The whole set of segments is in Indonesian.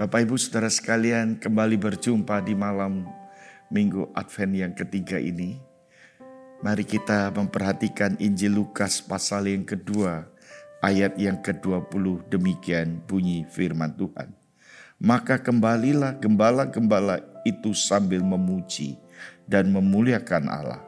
Bapak Ibu Saudara sekalian kembali berjumpa di malam Minggu Advent yang ketiga ini. Mari kita memperhatikan Injil Lukas pasal yang kedua ayat yang ke-20 demikian bunyi firman Tuhan. Maka kembalilah gembala-gembala itu sambil memuji dan memuliakan Allah.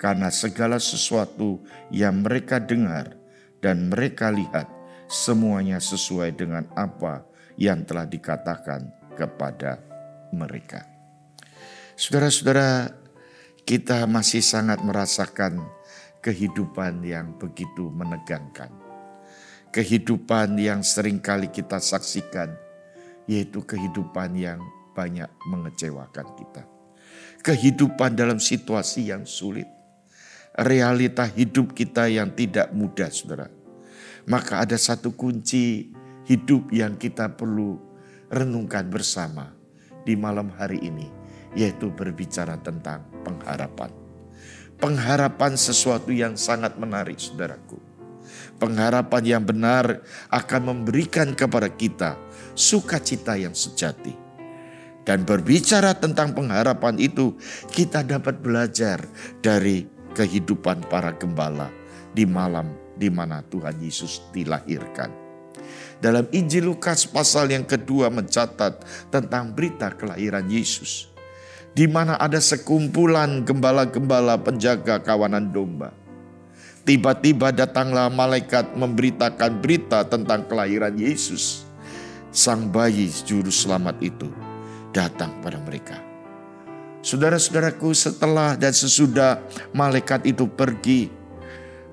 Karena segala sesuatu yang mereka dengar dan mereka lihat semuanya sesuai dengan apa yang telah dikatakan kepada mereka. Saudara-saudara, kita masih sangat merasakan kehidupan yang begitu menegangkan. Kehidupan yang sering kali kita saksikan, yaitu kehidupan yang banyak mengecewakan kita. Kehidupan dalam situasi yang sulit, realita hidup kita yang tidak mudah, saudara. Maka ada satu kunci hidup yang kita perlu renungkan bersama di malam hari ini, yaitu berbicara tentang pengharapan. Pengharapan sesuatu yang sangat menarik, saudaraku. Pengharapan yang benar akan memberikan kepada kita sukacita yang sejati. Dan berbicara tentang pengharapan itu, kita dapat belajar dari kehidupan para gembala di malam di mana Tuhan Yesus dilahirkan dalam Injil Lukas pasal yang kedua mencatat tentang berita kelahiran Yesus. Di mana ada sekumpulan gembala-gembala penjaga kawanan domba. Tiba-tiba datanglah malaikat memberitakan berita tentang kelahiran Yesus. Sang bayi juru selamat itu datang pada mereka. Saudara-saudaraku setelah dan sesudah malaikat itu pergi,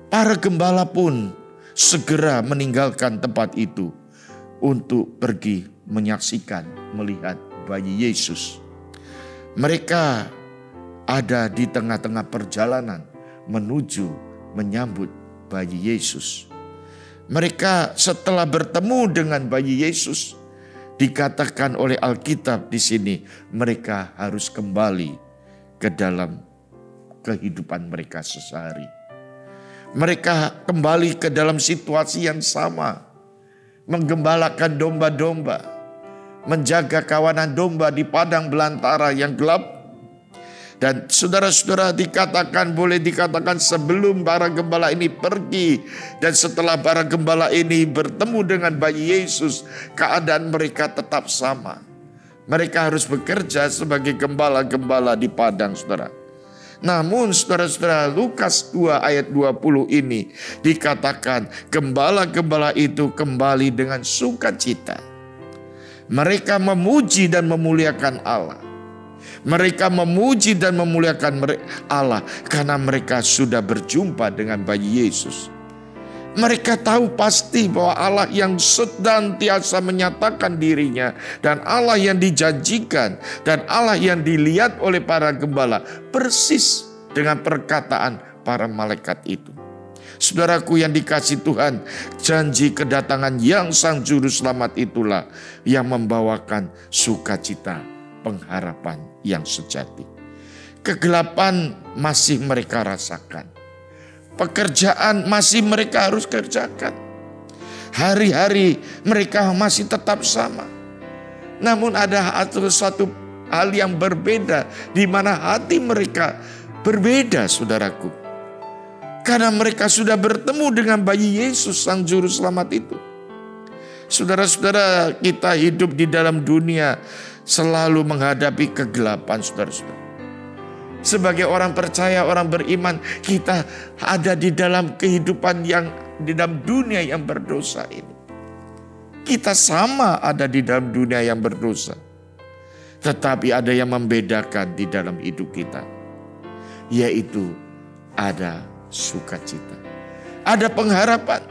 para gembala pun segera meninggalkan tempat itu untuk pergi menyaksikan, melihat bayi Yesus. Mereka ada di tengah-tengah perjalanan menuju menyambut bayi Yesus. Mereka setelah bertemu dengan bayi Yesus, dikatakan oleh Alkitab di sini, mereka harus kembali ke dalam kehidupan mereka sehari mereka kembali ke dalam situasi yang sama. Menggembalakan domba-domba. Menjaga kawanan domba di padang belantara yang gelap. Dan saudara-saudara dikatakan, boleh dikatakan sebelum para gembala ini pergi. Dan setelah para gembala ini bertemu dengan bayi Yesus, keadaan mereka tetap sama. Mereka harus bekerja sebagai gembala-gembala di padang saudara. Namun saudara-saudara Lukas 2 ayat 20 ini dikatakan gembala-gembala itu kembali dengan sukacita. Mereka memuji dan memuliakan Allah. Mereka memuji dan memuliakan Allah karena mereka sudah berjumpa dengan bayi Yesus. Mereka tahu pasti bahwa Allah yang sedang tiasa menyatakan dirinya dan Allah yang dijanjikan dan Allah yang dilihat oleh para gembala persis dengan perkataan para malaikat itu. Saudaraku yang dikasih Tuhan, janji kedatangan yang sang juru selamat itulah yang membawakan sukacita, pengharapan yang sejati. Kegelapan masih mereka rasakan Pekerjaan masih mereka harus kerjakan. Hari-hari mereka masih tetap sama. Namun ada satu hal yang berbeda di mana hati mereka berbeda saudaraku. Karena mereka sudah bertemu dengan bayi Yesus sang juru selamat itu. Saudara-saudara kita hidup di dalam dunia selalu menghadapi kegelapan saudara-saudara. Sebagai orang percaya, orang beriman, kita ada di dalam kehidupan yang di dalam dunia yang berdosa ini. Kita sama ada di dalam dunia yang berdosa. Tetapi ada yang membedakan di dalam hidup kita. Yaitu ada sukacita. Ada pengharapan.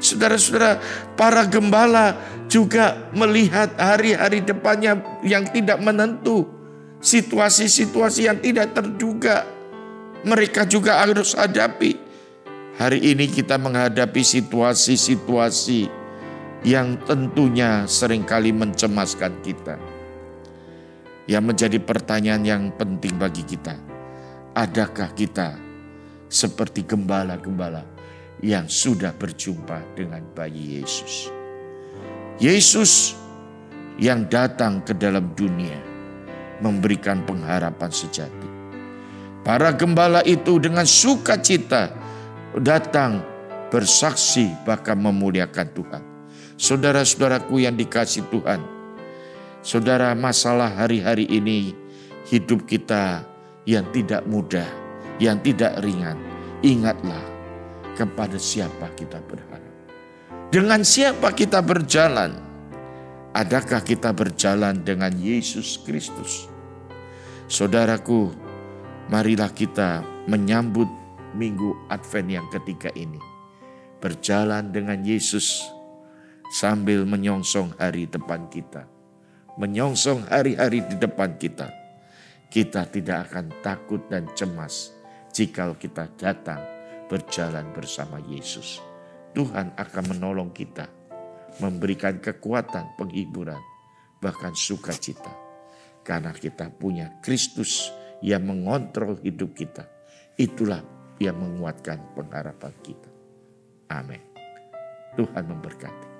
Saudara-saudara, para gembala juga melihat hari-hari depannya yang tidak menentu situasi-situasi yang tidak terduga mereka juga harus hadapi. Hari ini kita menghadapi situasi-situasi yang tentunya sering kali mencemaskan kita. Yang menjadi pertanyaan yang penting bagi kita. Adakah kita seperti gembala-gembala yang sudah berjumpa dengan bayi Yesus? Yesus yang datang ke dalam dunia memberikan pengharapan sejati. Para gembala itu dengan sukacita datang bersaksi bahkan memuliakan Tuhan. Saudara-saudaraku yang dikasih Tuhan, saudara masalah hari-hari ini hidup kita yang tidak mudah, yang tidak ringan. Ingatlah kepada siapa kita berharap. Dengan siapa kita berjalan? Adakah kita berjalan dengan Yesus Kristus? Saudaraku, marilah kita menyambut minggu Advent yang ketiga ini. Berjalan dengan Yesus sambil menyongsong hari depan kita. Menyongsong hari-hari di depan kita. Kita tidak akan takut dan cemas jika kita datang berjalan bersama Yesus. Tuhan akan menolong kita memberikan kekuatan, penghiburan, bahkan sukacita. Karena kita punya Kristus yang mengontrol hidup kita. Itulah yang menguatkan pengharapan kita. Amin. Tuhan memberkati.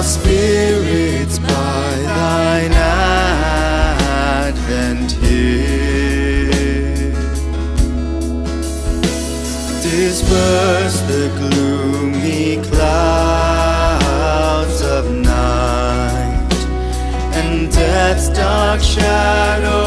our spirits by thine advent here. Disperse the gloomy clouds of night and death's dark shadow.